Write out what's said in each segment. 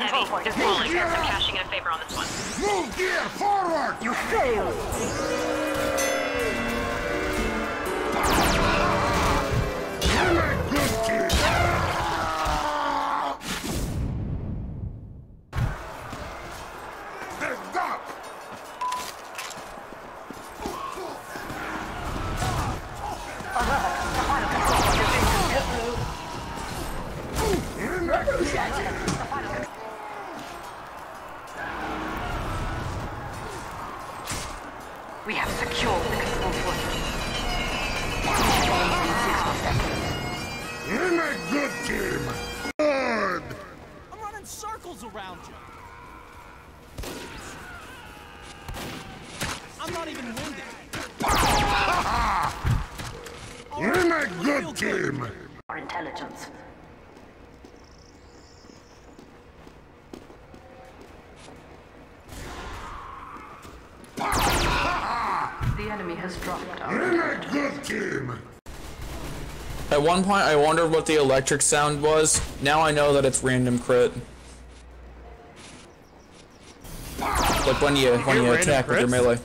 control is falling. I'm cashing in a favor on this one. Move gear forward! You failed! You're a good team! Good! I'm running circles around you. I'm not even winded. You're a good team! Our intelligence. The enemy has dropped our You're a good team! At one point, I wondered what the electric sound was. Now I know that it's random crit. Like when you when you random attack with your melee.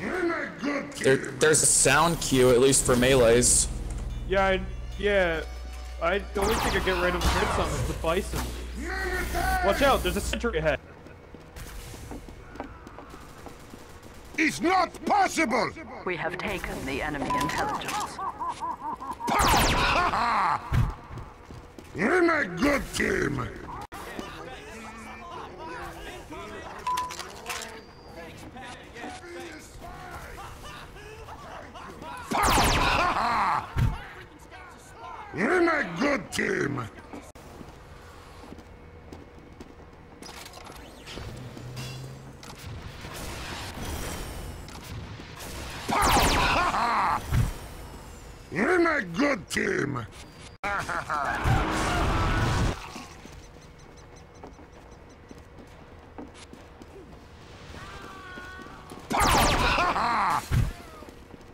You're a good There, there's a sound cue, at least for melees. Yeah, I, yeah. I the only thing I get random crits on is the bison. Watch out, there's a sentry ahead. It's not possible! We have taken the enemy intelligence. Ah, You're a good team! Ah, You're a good team!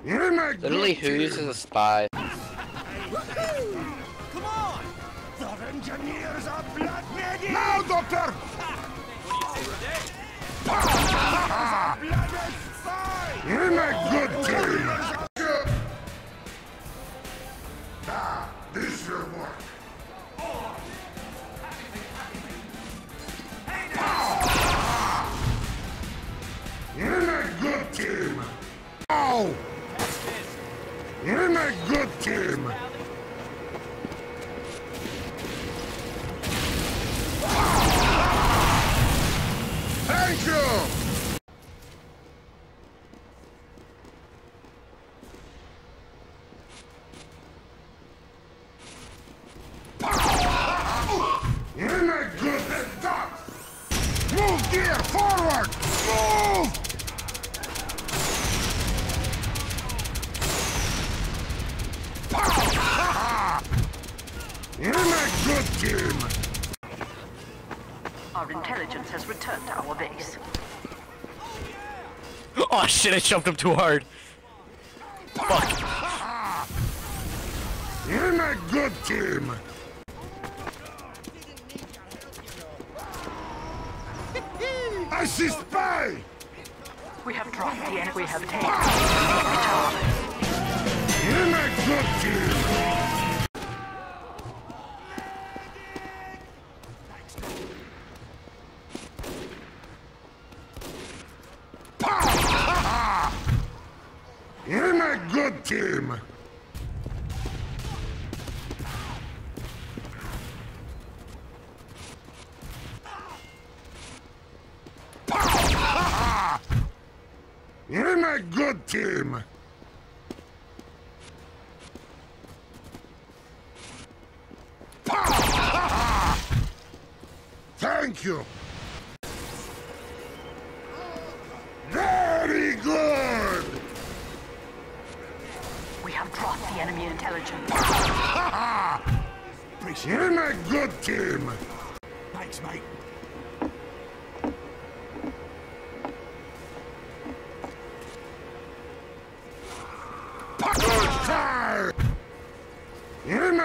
Literally, who team. uses a spy? You're a good team! Thank you! Move Our intelligence has returned to our base. Oh shit, I shoved him too hard. Fuck. You're a good team! I see spy! We have dropped the enemy. We have taken You're a good team! You're a good team! You're a good team! Thank you! Very good! We have dropped the enemy intelligence. You're a good team! Thanks, mate.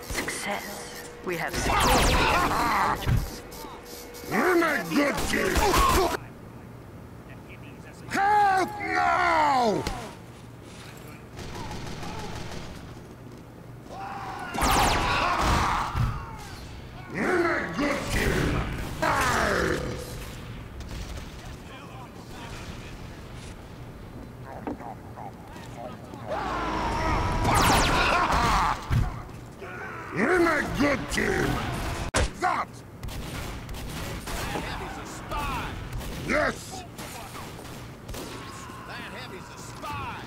Success. We have secured the enemy intelligence. You're my good team. Help now! You're my good team. Fire! You're my good team. That! Heavy's a spy. Yes! That heavy's a spy.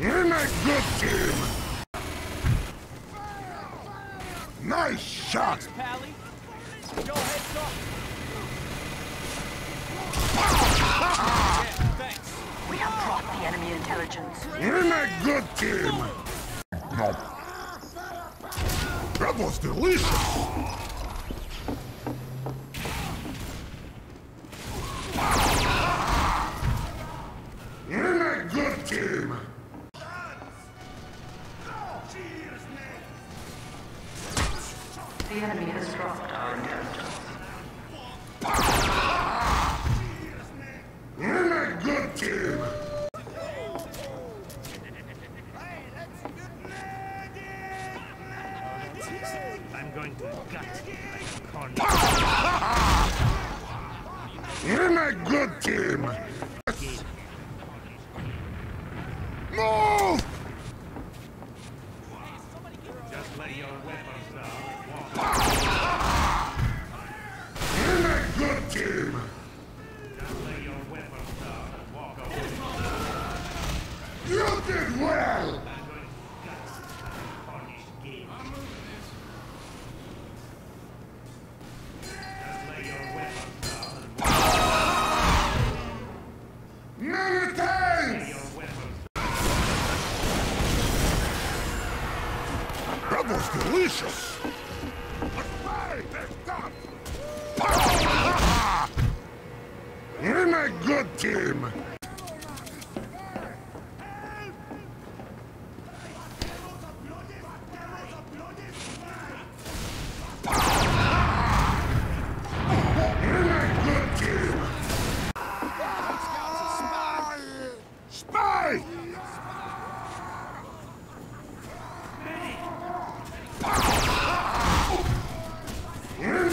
You're my good team. Nice shot. Pally. Go ahead, talk. yeah, thanks. We have dropped the enemy intelligence. You're my good team. No. That was delicious. The enemy has dropped our intelligence. You're my good team. I'm going to gut corn. You're my good team. Move! Just let your weapons down. Walk. You're my good team. Just let your weapons down and walk away. You did well. I'm going to gut Cornish game. Just lay your weapons down and walk Many times. your weapons That was delicious. Team. You're my good team. Spy! You're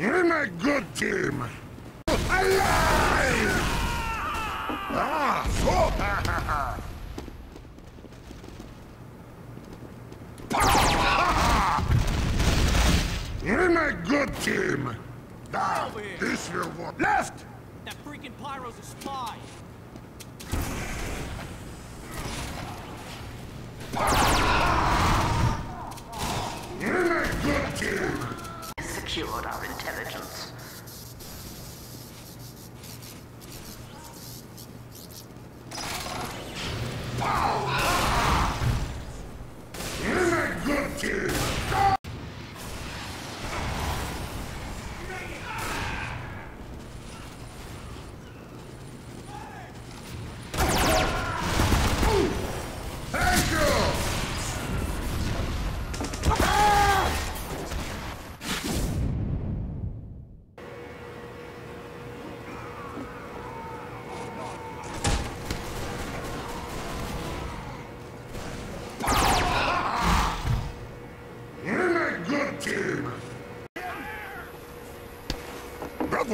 You're my good team. Alive! Ah! You're my good team. Now, this will work. Left! That freaking Pyro's a spy. You're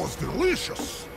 was delicious.